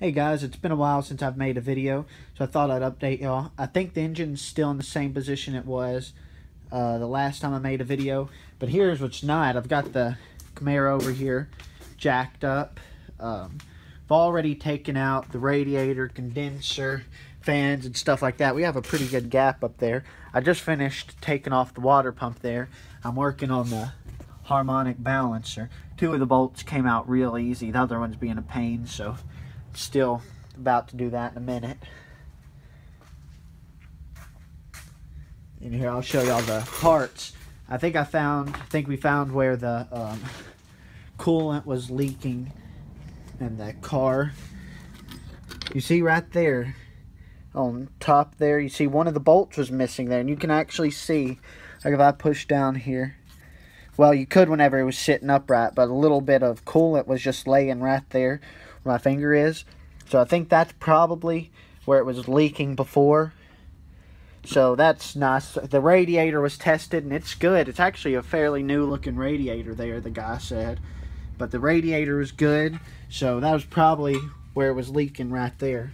Hey guys, it's been a while since I've made a video, so I thought I'd update y'all. I think the engine's still in the same position it was uh, the last time I made a video, but here's what's not. I've got the Camaro over here jacked up. Um, I've already taken out the radiator, condenser, fans, and stuff like that. We have a pretty good gap up there. I just finished taking off the water pump there. I'm working on the harmonic balancer. Two of the bolts came out real easy, the other one's being a pain, so still about to do that in a minute. In here, I'll show y'all the parts. I think I found, I think we found where the um, coolant was leaking in the car. You see right there, on top there, you see one of the bolts was missing there, and you can actually see, like if I push down here, well, you could whenever it was sitting upright, but a little bit of coolant was just laying right there where my finger is. So I think that's probably where it was leaking before. So that's nice. The radiator was tested and it's good. It's actually a fairly new looking radiator there, the guy said. But the radiator was good. So that was probably where it was leaking right there.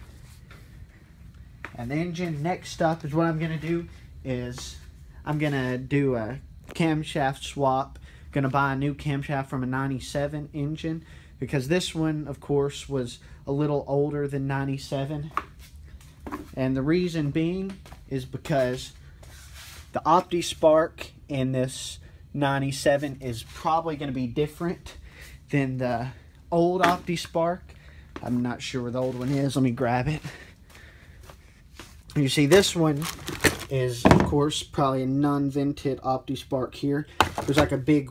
And the engine next up is what I'm going to do is I'm going to do a camshaft swap. To buy a new camshaft from a 97 engine because this one, of course, was a little older than 97. And the reason being is because the OptiSpark in this 97 is probably going to be different than the old OptiSpark. I'm not sure where the old one is. Let me grab it. You see, this one is, of course, probably a non-vented OptiSpark here. There's like a big,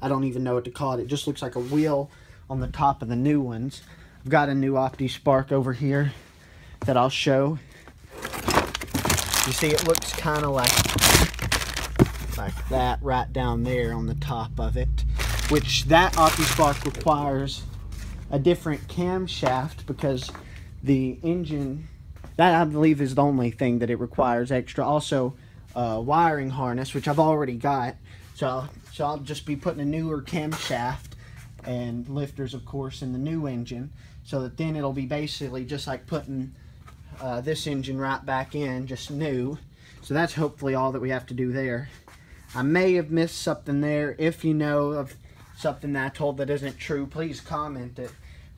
I don't even know what to call it. It just looks like a wheel on the top of the new ones. I've got a new OptiSpark over here that I'll show. You see it looks kind of like like that right down there on the top of it, which that OptiSpark requires a different camshaft because the engine, that I believe is the only thing that it requires extra. Also, uh, wiring harness, which I've already got. So, so I'll just be putting a newer camshaft and lifters of course in the new engine so that then it'll be basically just like putting uh, this engine right back in just new so that's hopefully all that we have to do there I may have missed something there if you know of something that I told that isn't true please comment it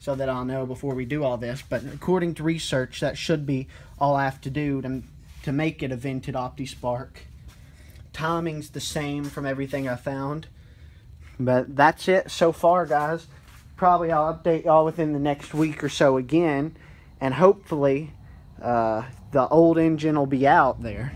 so that I'll know before we do all this but according to research that should be all I have to do to, to make it a vented OptiSpark timing's the same from everything I found but that's it so far, guys. Probably I'll update y'all within the next week or so again. And hopefully, uh, the old engine will be out there.